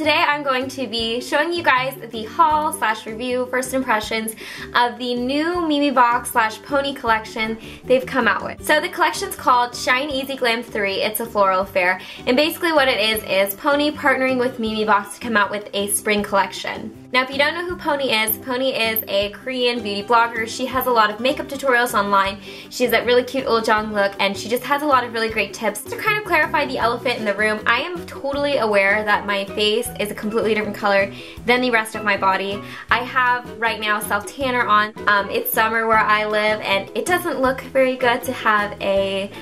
today I'm going to be showing you guys the haul slash review, first impressions of the new Memebox slash Pony collection they've come out with. So the collection's called Shine Easy Glam 3. It's a floral affair. And basically what it is is Pony partnering with Memebox to come out with a spring collection. Now if you don't know who Pony is, Pony is a Korean beauty blogger. She has a lot of makeup tutorials online. She has that really cute ulzzang look and she just has a lot of really great tips. To kind of clarify the elephant in the room, I am totally aware that my face is a completely different color than the rest of my body. I have right now self-tanner on. Um, it's summer where I live and it doesn't look very good to have a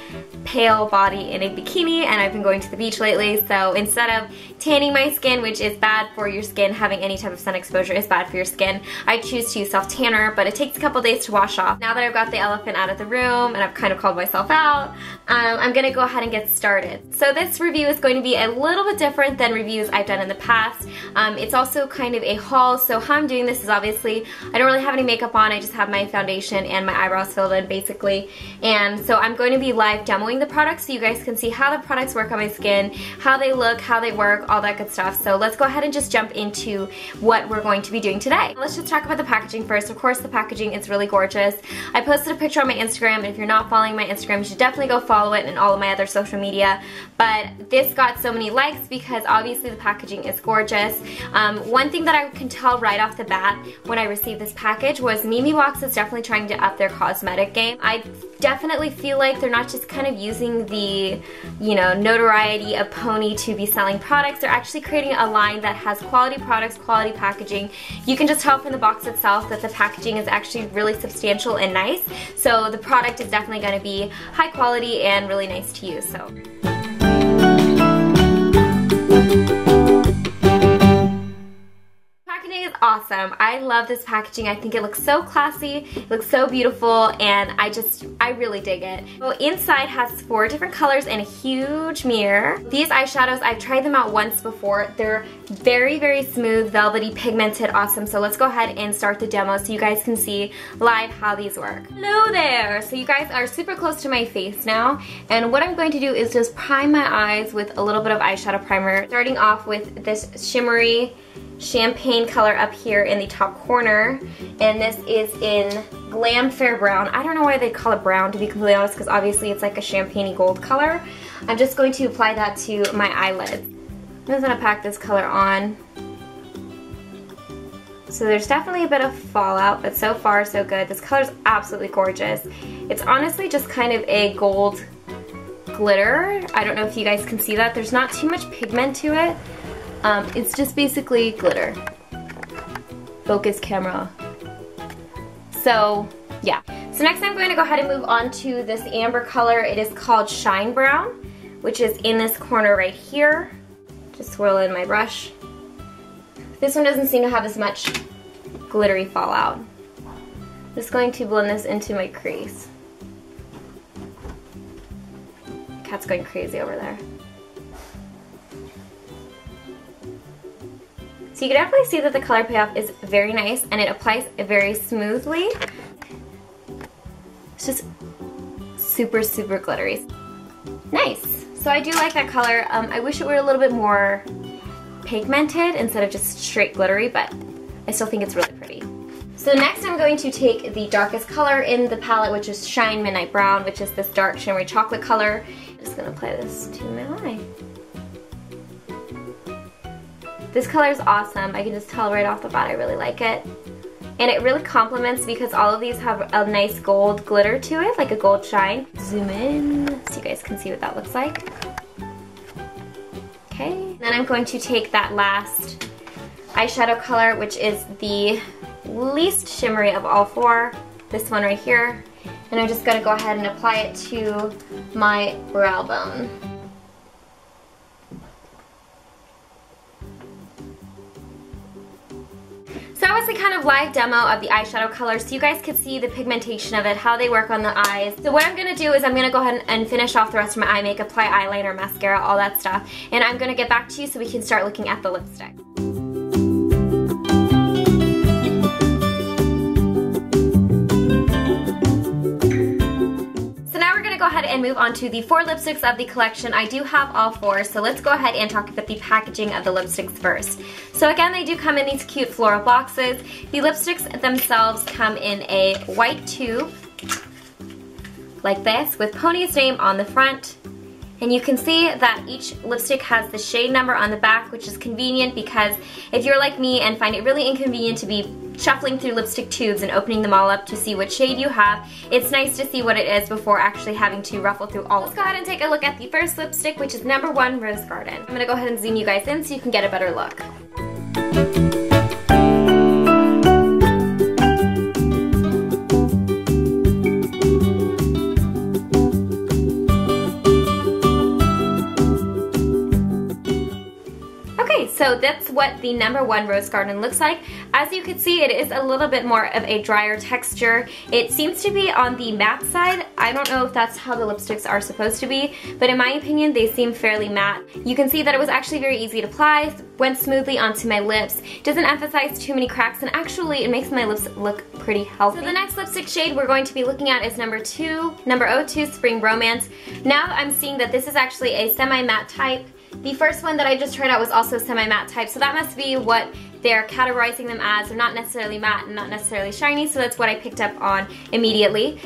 pale body in a bikini and I've been going to the beach lately so instead of tanning my skin which is bad for your skin having any type of sun exposure is bad for your skin I choose to use self tanner but it takes a couple days to wash off. Now that I've got the elephant out of the room and I've kind of called myself out um, I'm gonna go ahead and get started. So this review is going to be a little bit different than reviews I've done in the past. Um, it's also kind of a haul so how I'm doing this is obviously I don't really have any makeup on I just have my foundation and my eyebrows filled in basically and so I'm going to be live demoing the products so you guys can see how the products work on my skin, how they look, how they work, all that good stuff. So let's go ahead and just jump into what we're going to be doing today. Let's just talk about the packaging first. Of course, the packaging is really gorgeous. I posted a picture on my Instagram, and if you're not following my Instagram, you should definitely go follow it and all of my other social media. But this got so many likes because obviously the packaging is gorgeous. Um, one thing that I can tell right off the bat when I received this package was Memebox is definitely trying to up their cosmetic game. I definitely feel like they're not just kind of using the, you know, notoriety of Pony to be selling products. They're actually creating a line that has quality products, quality packaging. You can just tell from the box itself that the packaging is actually really substantial and nice. So the product is definitely going to be high quality and really nice to use. So. Awesome. I love this packaging. I think it looks so classy, it looks so beautiful, and I just, I really dig it. So inside has four different colors and a huge mirror. These eyeshadows, I've tried them out once before. They're very, very smooth, velvety, pigmented, awesome. So let's go ahead and start the demo so you guys can see live how these work. Hello there! So you guys are super close to my face now, and what I'm going to do is just prime my eyes with a little bit of eyeshadow primer, starting off with this shimmery champagne color up here in the top corner and this is in Glam Fair Brown. I don't know why they call it brown to be completely honest because obviously it's like a champagne gold color. I'm just going to apply that to my eyelids. I'm just going to pack this color on. So there's definitely a bit of fallout, but so far so good. This color is absolutely gorgeous. It's honestly just kind of a gold glitter. I don't know if you guys can see that. There's not too much pigment to it. Um, it's just basically glitter. Focus camera. So, yeah. So next I'm going to go ahead and move on to this amber color. It is called Shine Brown, which is in this corner right here. Just swirl in my brush. This one doesn't seem to have as much glittery fallout. I'm Just going to blend this into my crease. Cat's going crazy over there. So you can definitely see that the color payoff is very nice and it applies very smoothly. It's just super, super glittery. Nice. So I do like that color. Um, I wish it were a little bit more pigmented instead of just straight glittery, but I still think it's really pretty. So next I'm going to take the darkest color in the palette, which is Shine Midnight Brown, which is this dark shimmery chocolate color. I'm just gonna apply this to my eye. This color is awesome. I can just tell right off the bat I really like it. And it really complements because all of these have a nice gold glitter to it, like a gold shine. Zoom in so you guys can see what that looks like. Okay, then I'm going to take that last eyeshadow color, which is the least shimmery of all four, this one right here. And I'm just gonna go ahead and apply it to my brow bone. That was the kind of live demo of the eyeshadow colors so you guys could see the pigmentation of it, how they work on the eyes. So what I'm going to do is I'm going to go ahead and finish off the rest of my eye makeup, apply eyeliner, mascara, all that stuff. And I'm going to get back to you so we can start looking at the lipstick. Go ahead and move on to the four lipsticks of the collection. I do have all four, so let's go ahead and talk about the packaging of the lipsticks first. So again, they do come in these cute floral boxes. The lipsticks themselves come in a white tube, like this, with Pony's name on the front. And you can see that each lipstick has the shade number on the back, which is convenient because if you're like me and find it really inconvenient to be shuffling through lipstick tubes and opening them all up to see what shade you have, it's nice to see what it is before actually having to ruffle through all Let's go ahead and take a look at the first lipstick, which is number one, Rose Garden. I'm gonna go ahead and zoom you guys in so you can get a better look. So that's what the number one Rose Garden looks like. As you can see, it is a little bit more of a drier texture. It seems to be on the matte side. I don't know if that's how the lipsticks are supposed to be, but in my opinion, they seem fairly matte. You can see that it was actually very easy to apply, went smoothly onto my lips, doesn't emphasize too many cracks, and actually it makes my lips look pretty healthy. So the next lipstick shade we're going to be looking at is number two, number 02 Spring Romance. Now I'm seeing that this is actually a semi-matte type. The first one that I just tried out was also semi-matte type, so that must be what they're categorizing them as. They're not necessarily matte and not necessarily shiny, so that's what I picked up on immediately.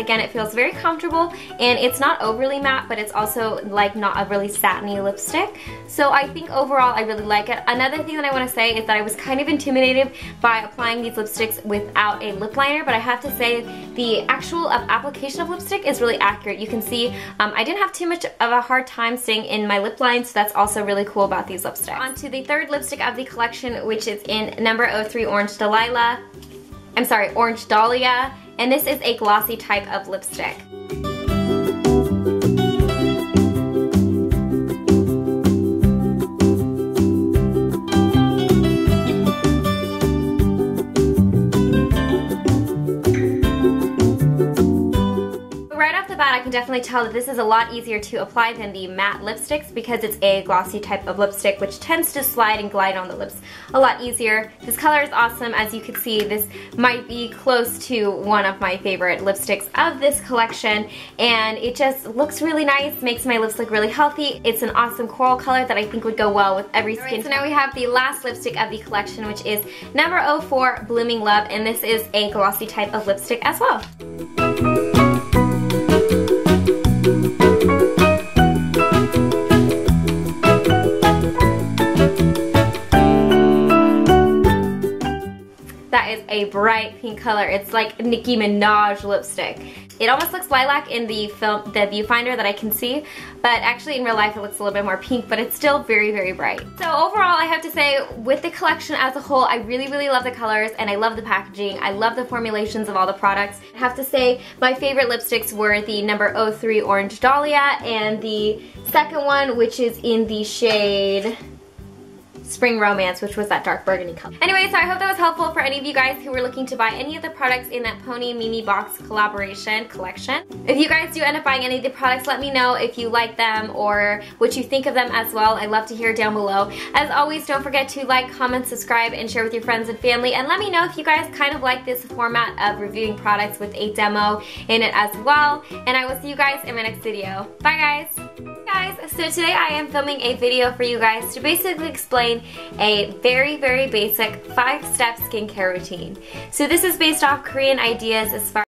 Again, it feels very comfortable and it's not overly matte, but it's also like not a really satiny lipstick. So I think overall I really like it. Another thing that I want to say is that I was kind of intimidated by applying these lipsticks without a lip liner, but I have to say the actual uh, application of lipstick is really accurate. You can see um, I didn't have too much of a hard time staying in my lip line, so that's also really cool about these lipsticks. On to the third lipstick of the collection, which is in number 03 Orange Delilah. I'm sorry, Orange Dahlia and this is a glossy type of lipstick. I can definitely tell that this is a lot easier to apply than the matte lipsticks because it's a glossy type of lipstick which tends to slide and glide on the lips a lot easier. This color is awesome. As you can see, this might be close to one of my favorite lipsticks of this collection and it just looks really nice, makes my lips look really healthy. It's an awesome coral color that I think would go well with every skin. Right, so now we have the last lipstick of the collection which is number 04 Blooming Love and this is a glossy type of lipstick as well. A bright pink color. It's like Nicki Minaj lipstick. It almost looks lilac in the film, the viewfinder that I can see, but actually in real life it looks a little bit more pink, but it's still very, very bright. So overall, I have to say, with the collection as a whole, I really, really love the colors and I love the packaging. I love the formulations of all the products. I have to say, my favorite lipsticks were the number 03 Orange Dahlia and the second one, which is in the shade Spring Romance, which was that dark burgundy color. Anyway, so I hope that was helpful for any of you guys who were looking to buy any of the products in that Pony Memebox collaboration collection. If you guys do end up buying any of the products, let me know if you like them or what you think of them as well. I'd love to hear down below. As always, don't forget to like, comment, subscribe, and share with your friends and family. And let me know if you guys kind of like this format of reviewing products with a demo in it as well. And I will see you guys in my next video. Bye guys! Guys, so today I am filming a video for you guys to basically explain a very, very basic five-step skincare routine. So this is based off Korean ideas as far